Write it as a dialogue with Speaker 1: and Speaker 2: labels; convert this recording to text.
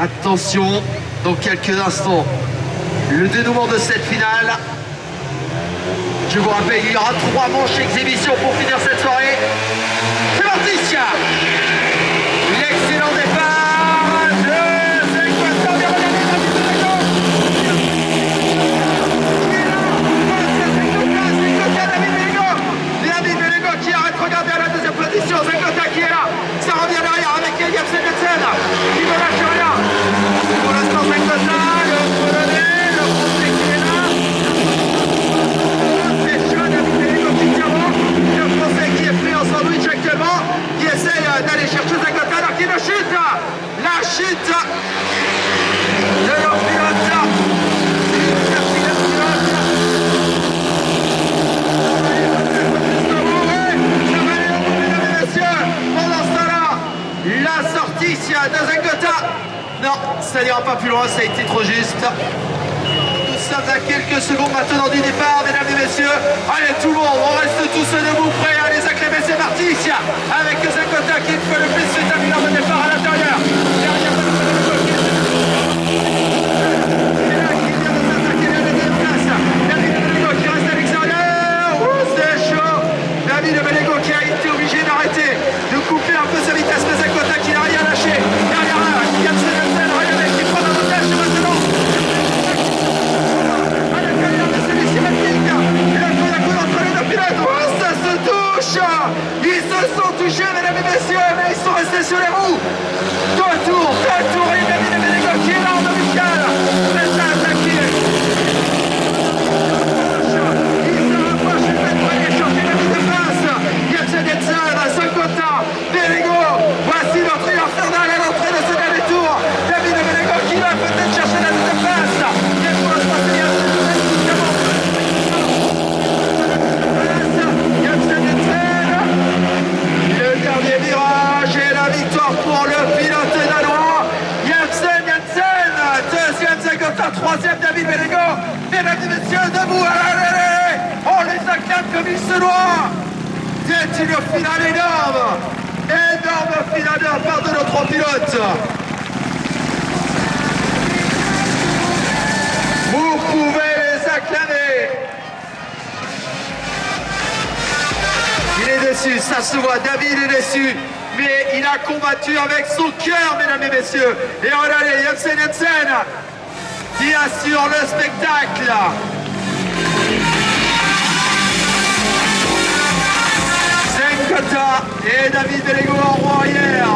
Speaker 1: Attention, dans quelques instants, le dénouement de cette finale. Je vous rappelle, il y aura trois manches exhibition pour finir cette soirée. C'est parti L'excellent départ de Zéquateur de David Belego qui arrête, regardez à la deuxième position, Zéquateur qui est là, ça revient derrière avec Eliab Sebetsen qui ne lâche rien. Pour l'instant, Zéquateur, le Polonais, le Français qui est là. C'est chaud, David Belego qui tient bon, le Français qui est pris en sandwich actuellement, qui essaye d'aller chercher Zéquateur, alors qui le chute, la chute de leur pilote. Merci, le pilote. Pendant ce temps-là, la sortie ici à Dazangota. Non, ça n'ira pas plus loin, ça a été trop juste. Nous sommes à quelques secondes maintenant du départ, mesdames et messieurs. Allez, tout le monde, on reste tous debout, prêts les acclamer. C'est parti ici, avec Zangota qui fait le plus suite à de départ à l'intérieur. Derrière, qui vient de s'attaquer à la deuxième place. David Belego qui reste à l'extérieur. Ouh, c'est chaud. David Belego qui a été obligé d'arrêter, de couper un peu sa vitesse. Mais Zakota qui n'a rien lâché. Derrière là, Yann Sevensen, regardez, qui prend l'avantage maintenant. À l'intérieur de celui-ci, Matic. Il a fait la cour entre les deux pilotes. Oh, ça se touche. Ils se sont touchés, mesdames et messieurs, mais ils sont restés sur les roues. Deux tours, troisième David. Mesdames et messieurs, debout. On les acclame comme il se doit. C'est une finale énorme. Énorme finale de la part de nos trois pilotes. Vous pouvez les acclamer. Il est déçu, ça se voit, David est déçu, mais il a combattu avec son cœur, mesdames et messieurs. Et regardez, Jensen Jensen qui assure le spectacle. Zenkota et David Belego en roi hier.